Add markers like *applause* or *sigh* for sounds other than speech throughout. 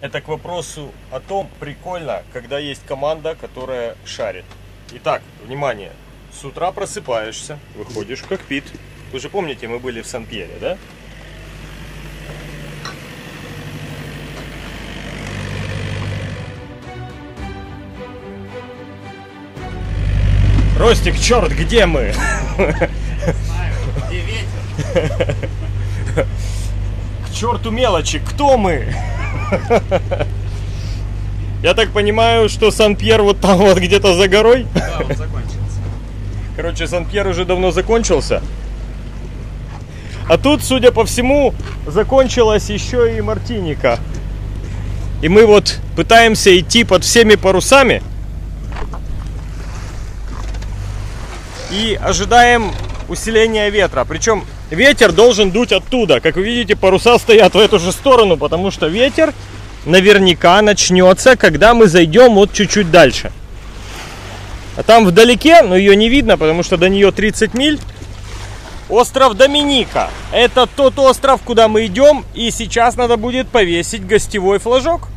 Это к вопросу о том, прикольно, когда есть команда, которая шарит. Итак, внимание. С утра просыпаешься, выходишь в кокпит. Вы же помните, мы были в Сан-Пьере, да? Ростик, черт, где мы? Где ветер? К черту мелочи, кто мы? *laughs* Я так понимаю, что Сан-Пьер вот там вот где-то за горой. Да, он закончился. Короче, Сан-Пьер уже давно закончился. А тут, судя по всему, закончилась еще и Мартиника. И мы вот пытаемся идти под всеми парусами. И ожидаем усиления ветра. Причем ветер должен дуть оттуда. Как вы видите, паруса стоят в эту же сторону, потому что ветер наверняка начнется, когда мы зайдем вот чуть-чуть дальше. А там вдалеке, но ее не видно, потому что до нее 30 миль, остров Доминика. Это тот остров, куда мы идем, и сейчас надо будет повесить гостевой флажок.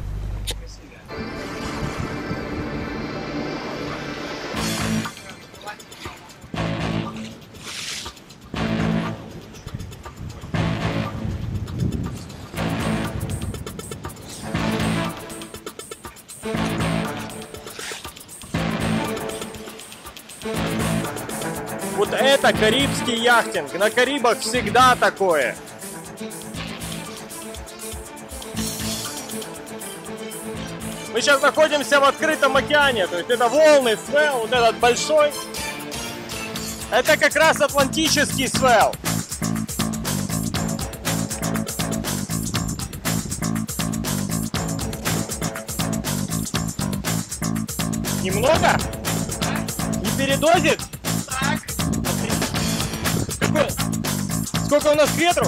Вот это карибский яхтинг. На Карибах всегда такое. Мы сейчас находимся в открытом океане, то есть это волны, свел, вот этот большой. Это как раз Атлантический свел. Немного? Не передозит? Какой- Сколько у нас к ветру?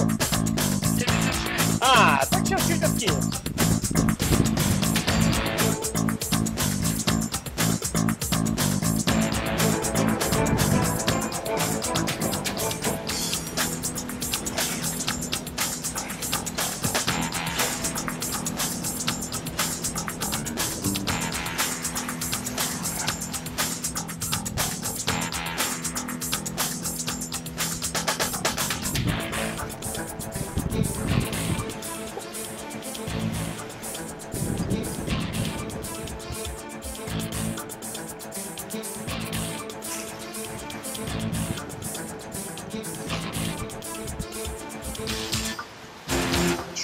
А, так сейчас чуть откинет.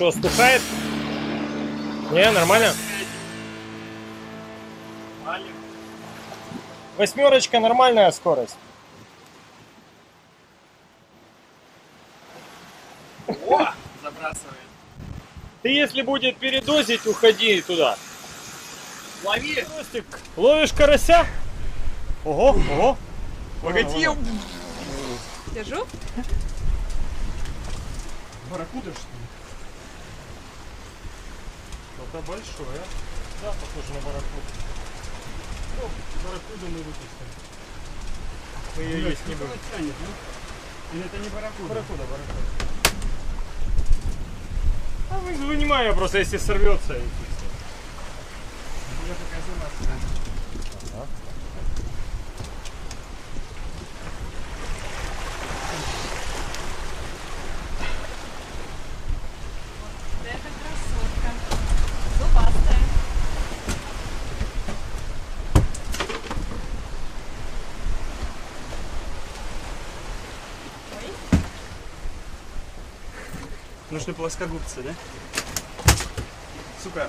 Что, стухает? Не, нормально? Восьмерочка нормальная скорость. О, забрасывает. Ты если будет передозить, уходи туда. Лови! Ростик, ловишь карася? Ого, ого. Погоди! Держу? Барракуда что ли? Это большое. Да, похоже на барракуду. Ну, барракуду мы выпустим. Мы ее есть не будем. тянет, ну? Или это не барракуда? Барракуда, барракуда. А вы- вынимаю просто, если сорвется. и. Уже показалось. Вот это красотка. Зубастая. Ой, Нужны плоскогубцы, да? Сука,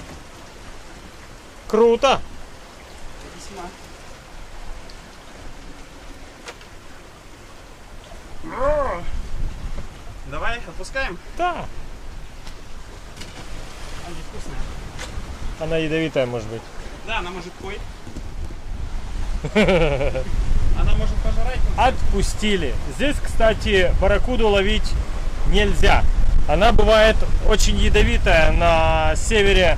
Круто! весьма. Давай, отпускаем. Да. Она вкусная. Она ядовитая может быть. Да, она может ой. *laughs* Она может пожрать. Отпустили. Здесь, кстати, барракуду ловить нельзя. Она бывает очень ядовитая на севере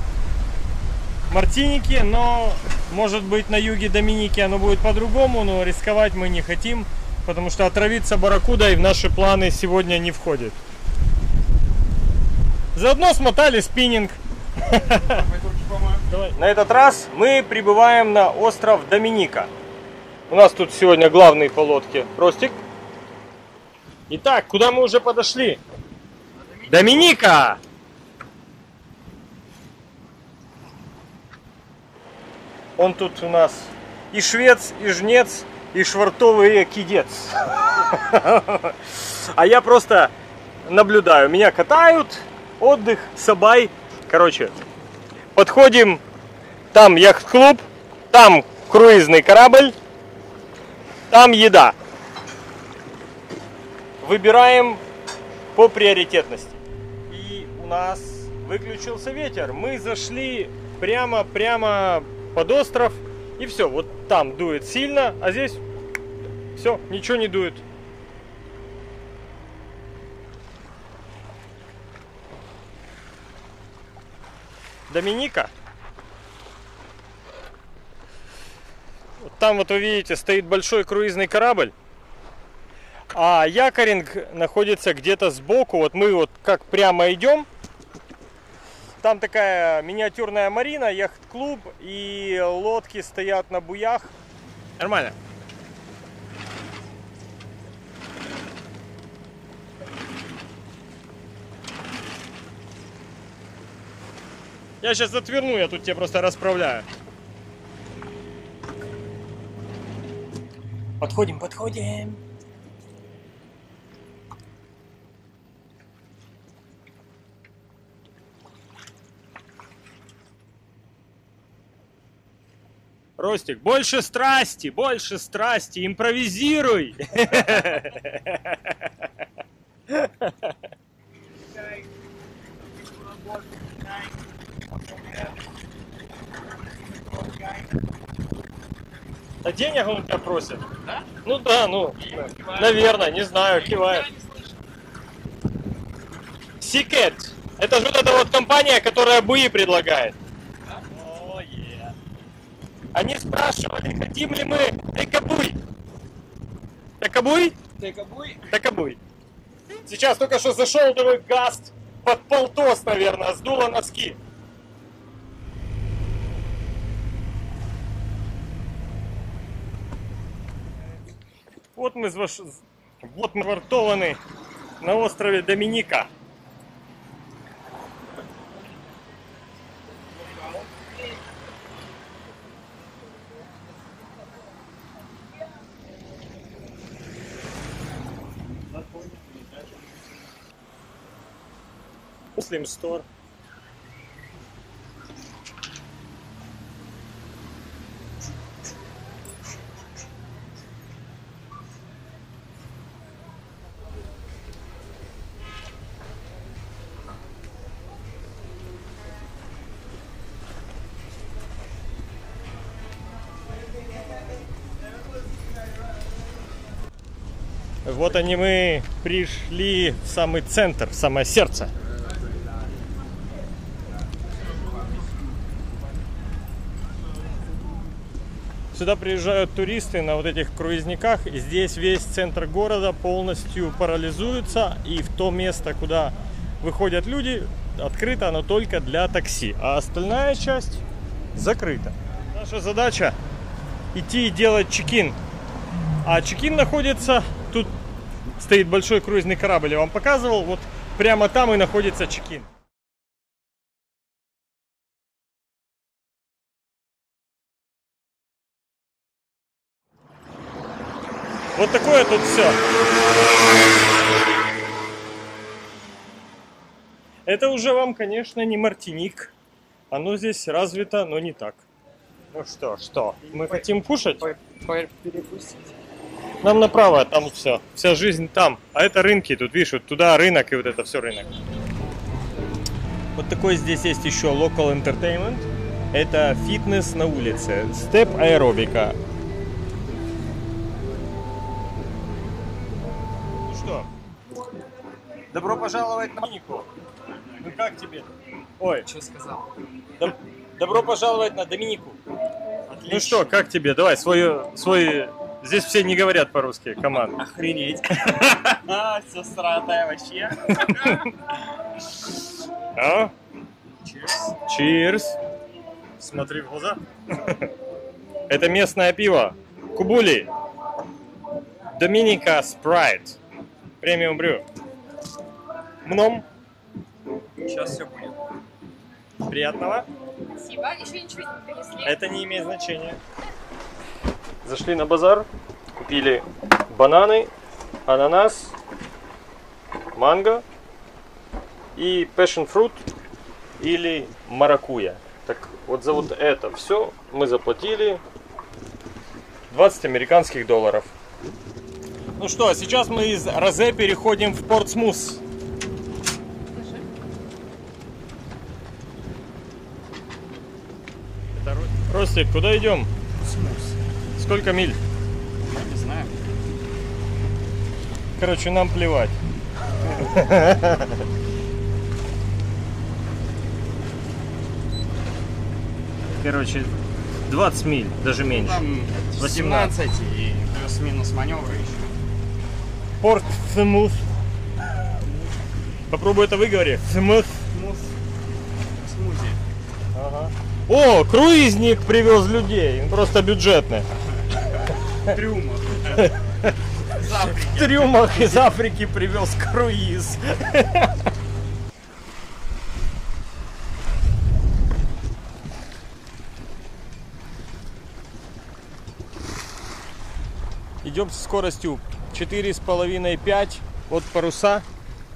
Мартиники, но может быть на юге Доминики оно будет по-другому, но рисковать мы не хотим, потому что отравиться барракудой в наши планы сегодня не входит. Заодно смотали спиннинг. На этот раз мы прибываем на остров Доминика. У нас тут сегодня главный по лодке Ростик. Итак, куда мы уже подошли? Доминика! Он тут у нас и швец, и жнец, и швартовый кидец. А я просто наблюдаю. Меня катают, отдых, сабай. Короче, подходим, там яхт-клуб, там круизный корабль, там еда. Выбираем по приоритетности. Нас выключился ветер. Мы зашли прямо-прямо под остров. И все, вот там дует сильно, а здесь все, ничего не дует. Доминика. Вот Там вот вы видите, стоит большой круизный корабль. А якоринг находится где-то сбоку. Вот мы вот как прямо идем. Там такая миниатюрная марина, яхт-клуб и лодки стоят на буях. Нормально. Я сейчас отверну, я тут тебе просто расправляю. Подходим, подходим. Ростик, больше страсти, больше страсти, импровизируй. Да денег он тебя просит. Да? Ну да, ну, наверное, не знаю, кивает. Сикет. Это же вот эта вот компания, которая буи предлагает. Они спрашивали, хотим ли мы Такабуй. Такабуй? Тейкабуй. Такабуй. Сейчас только что зашел такой гаст под полтос, наверное, сдуло носки. Вот мы, зваш- вот мы вартованы на острове Доминика. Muslim Store. Вот они мы пришли в самый центр, в самое сердце. Сюда приезжают туристы на вот этих круизниках, и здесь весь центр города полностью парализуется, и в то место, куда выходят люди, открыто оно только для такси, а остальная часть закрыта. Наша задача идти и делать чекин. А чекин находится, тут стоит большой круизный корабль, я вам показывал, вот прямо там и находится чекин. Вот такое тут все. Это уже вам, конечно, не Мартиник. Оно здесь развито, но не так. Ну что, что? Мы хотим кушать? Перекусить. Нам направо, там все. Вся жизнь там. А это рынки. Тут видишь, вот туда рынок и вот это все рынок. Вот такой здесь есть еще local entertainment. Это фитнес на улице. Степ аэробика. Добро пожаловать на Доминику. Ну как тебе? Ой, Что сказал? доб- добро пожаловать на Доминику. Ну что, как тебе? Давай свою, свой. Здесь все не говорят по-русски, команда. Охренеть. *laughs* Все сратое вообще. *laughs* А? Cheers. Смотри в глаза. *laughs* Это местное пиво. Кубули. Доминика Спрайт. Премиум брю. Мном. Сейчас все будет. Приятного. Спасибо. Еще ничего не принесли. Это не имеет значения. Зашли на базар, купили бананы, ананас, манго и passion fruit или маракуя. Так вот за вот это все мы заплатили 20 американских долларов. Ну что, сейчас мы из Розе переходим в Портсмус. Ростик, куда идем? Смус. Сколько миль? Я не знаю. Короче, нам плевать. *laughs* Короче, 20 миль, даже меньше. Там 18. 18 и плюс-минус маневры еще. Порт Смус. Попробуй это выговори. Смус. Смузи. Ага. О, круизник привез людей. Просто бюджетный. Трюмов. В трюмах из Африки привез круиз. Идем со скоростью 4,5-5 от паруса.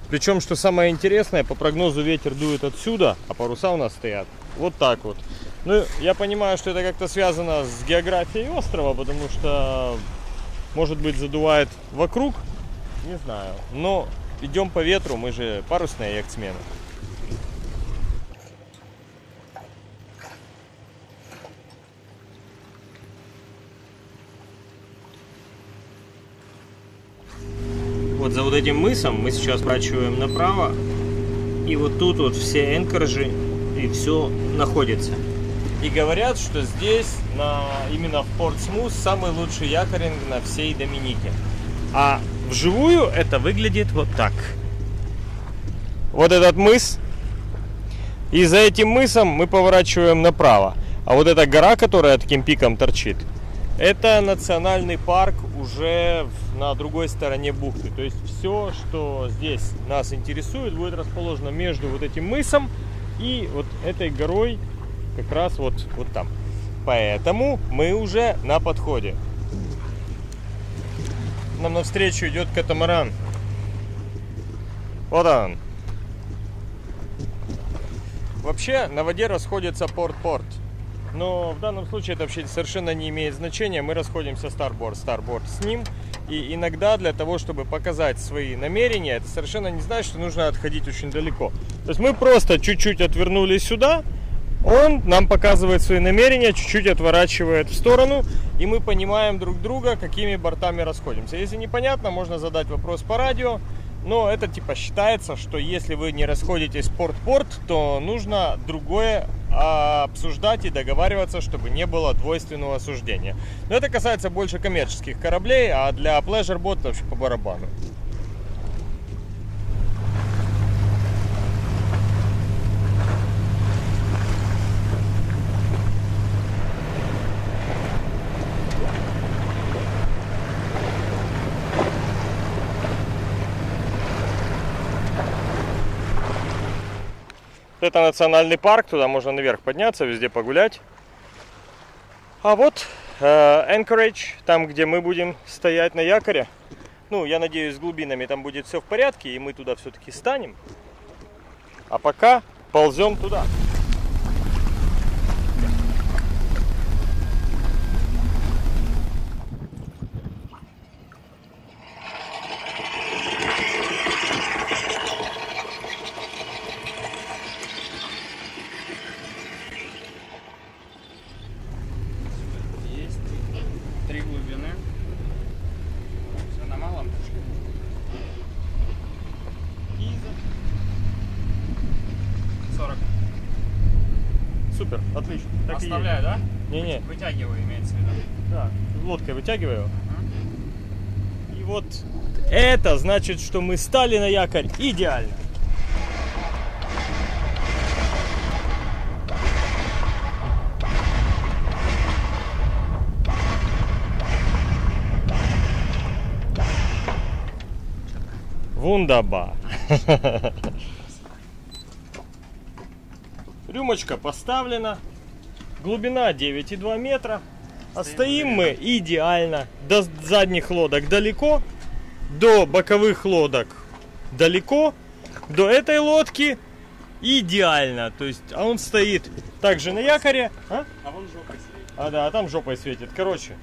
Причем, что самое интересное, по прогнозу ветер дует отсюда, а паруса у нас стоят вот так вот. Ну, я понимаю, что это как-то связано с географией острова, потому что, может быть, задувает вокруг, не знаю. Но идем по ветру, мы же парусные яхтсмены. Вот за вот этим мысом мы сейчас поворачиваем направо. И вот тут вот все энкоржи и все находится. И говорят, что здесь, на, именно в Портсмус, самый лучший якоринг на всей Доминике. А вживую это выглядит вот так. Вот этот мыс. И за этим мысом мы поворачиваем направо. А вот эта гора, которая таким пиком торчит, это национальный парк уже на другой стороне бухты. То есть все, что здесь нас интересует, будет расположено между вот этим мысом и вот этой горой как раз вот, вот там. Поэтому мы уже на подходе. Нам навстречу идет катамаран. Вот он. Вообще на воде расходится порт-порт. Но в данном случае это вообще совершенно не имеет значения. Мы расходимся старборд, старборд с ним. И иногда для того, чтобы показать свои намерения, это совершенно не значит, что нужно отходить очень далеко. То есть мы просто чуть-чуть отвернулись сюда, он нам показывает свои намерения, чуть-чуть отворачивает в сторону, и мы понимаем друг друга, какими бортами расходимся. Если непонятно, можно задать вопрос по радио, но это типа считается, что если вы не расходитесь порт-порт, то нужно другое а, обсуждать и договариваться, чтобы не было двойственного осуждения. Но это касается больше коммерческих кораблей, а для pleasure boat вообще по барабану. Это национальный парк, туда можно наверх подняться, везде погулять. А вот э, Anchorage, там, где мы будем стоять на якоре. Ну, я надеюсь, с глубинами там будет все в порядке, и мы туда все-таки станем. А пока ползем туда. Есть три глубины. Все на малом. Иза. 40. Супер, отлично. Так и Оставляю, да? Не-не, Вытягиваю, имеется в виду. да, лодкой вытягиваю. И вот это значит, что мы стали на якорь идеально. Вундаба. Рюмочка поставлена. Глубина 9,2 метра. А стоим мы идеально. До задних лодок далеко. До боковых лодок далеко. До этой лодки идеально. То есть, а он стоит также на якоре. А? А вон жопа сидит. А да, а там жопой светит. Короче,